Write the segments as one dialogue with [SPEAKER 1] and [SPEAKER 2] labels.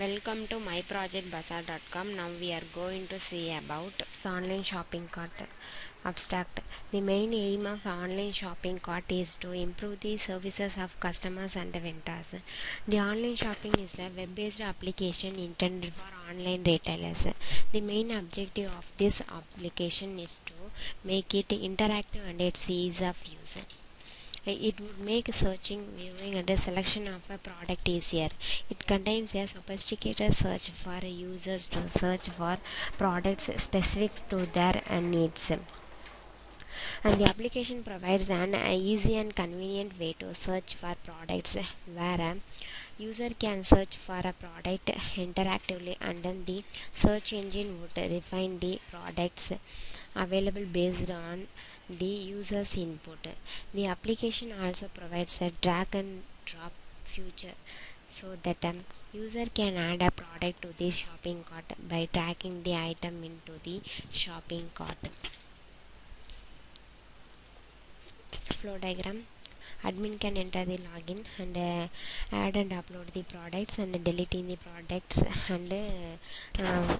[SPEAKER 1] Welcome to myprojectbazaar.com. Now we are going to see about online shopping cart abstract. The main aim of online shopping cart is to improve the services of customers and vendors. The online shopping is a web-based application intended for online retailers. The main objective of this application is to make it interactive and its ease of use. It would make searching, viewing, and selection of a product easier. It contains a sophisticated search for users to search for products specific to their needs. And the application provides an uh, easy and convenient way to search for products where a user can search for a product interactively and then the search engine would refine the products available based on the user's input. The application also provides a drag and drop feature so that a user can add a product to the shopping cart by dragging the item into the shopping cart. Flow diagram. Admin can enter the login and uh, add and upload the products and deleting the products and uh,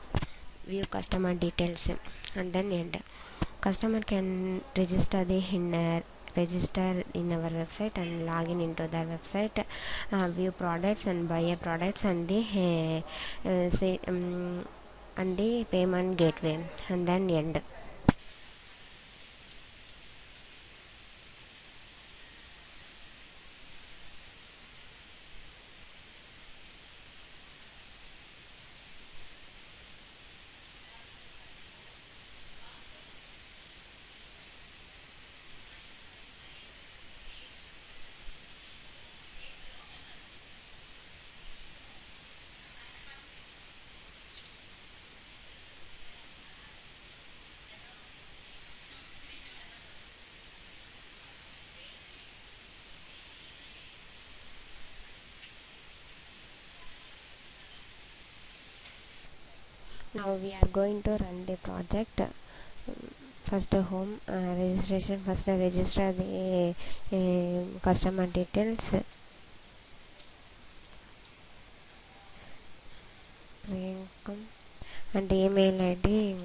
[SPEAKER 1] view customer details and then end. Customer can register the in uh, register in our website and login into the website uh, view products and buy a products and the uh, say um, and the payment gateway and then end now we are going to run the project. First home uh, registration first register the uh, customer details. And email id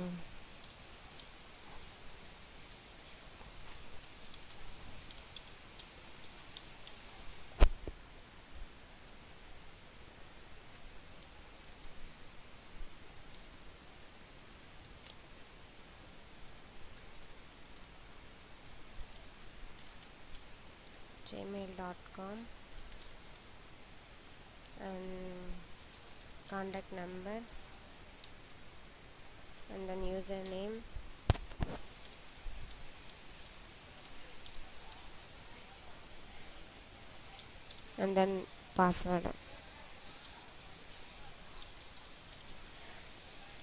[SPEAKER 1] gmail.com and contact number and then username. And then password.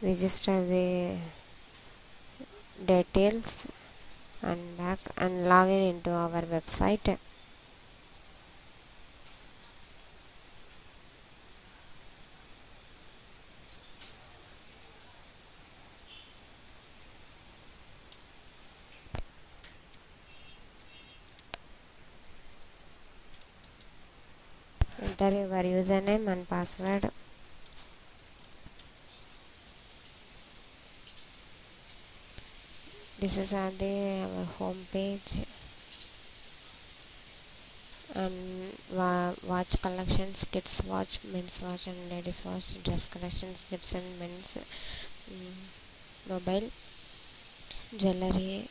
[SPEAKER 1] Register the details and back and login into our website enter your username and password. This is our the our home page. And wa- watch collections kids watch men's watch and ladies watch dress collections kids and men's mm, mobile jewelry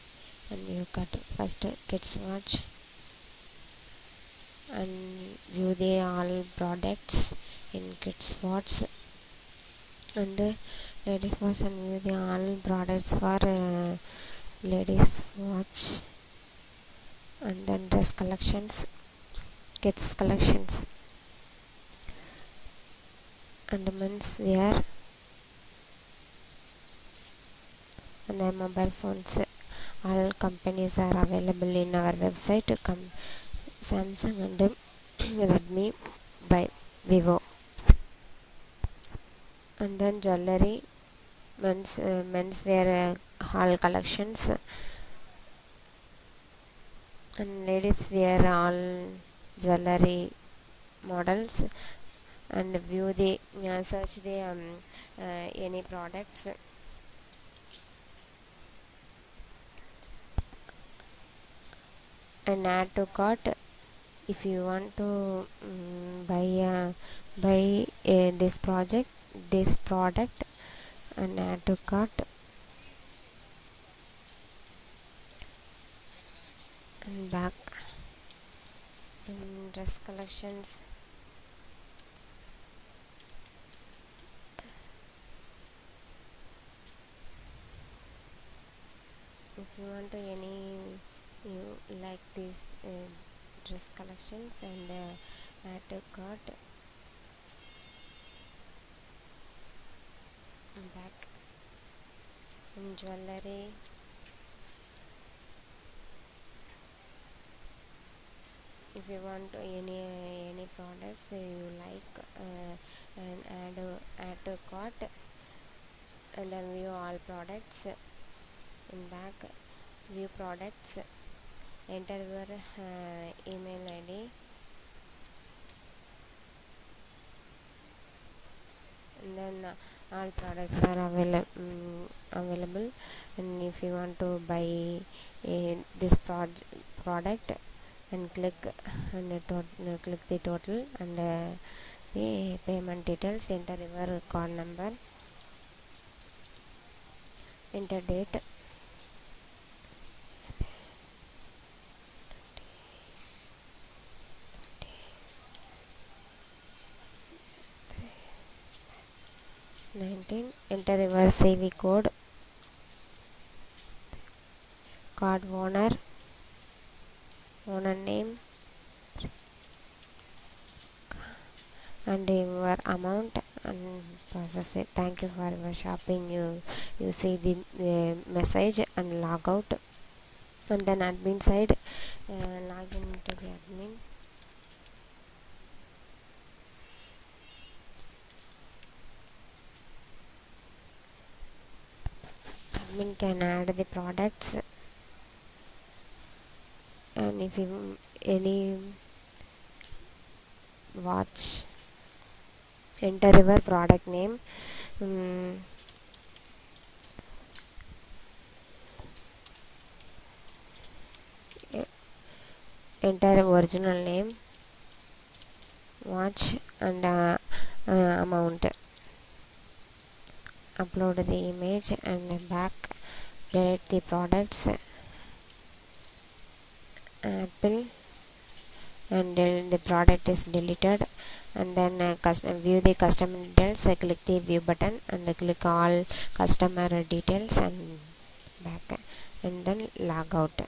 [SPEAKER 1] and you cut first kids watch and view the all products in kids watch and uh, ladies watch and view the all products for uh, ladies watch? And then dress collections kids collections. And men's wear. And then mobile phones. All companies are available in our website. Come Samsung and Redmi by Vivo. And then jewelry men's uh, men's wear uh, all collections. And ladies wear all jewelry models. And view the uh, search the um, uh, any products. And add to cart if you want to um, buy uh, buy uh, this project this product and add to cart. And back in dress collections. If you want to any you like this uh, dress collections and uh, add to cart and back in jewelry. If you want any any products you like uh, and add add to cart and then view all products in back view products enter your uh, email id and then uh, all products are available um, available. And if you want to buy a, this prod- product and click and uh, uh, click the total and uh, the payment details. Enter your card number. Enter date Enter reverse CV code. Card owner. Owner name. And your amount and process it. Thank you for your shopping. You you see the uh, message and log out. And then admin side, uh, log into the admin. Admin can add the products. And if you any watch enter your product name. Um, enter original name watch and uh, uh, amount upload the image and back delete the products. Apple. And then the product is deleted. And then uh, custom view the customer details. Uh, click the view button and click all customer details and back. And then log out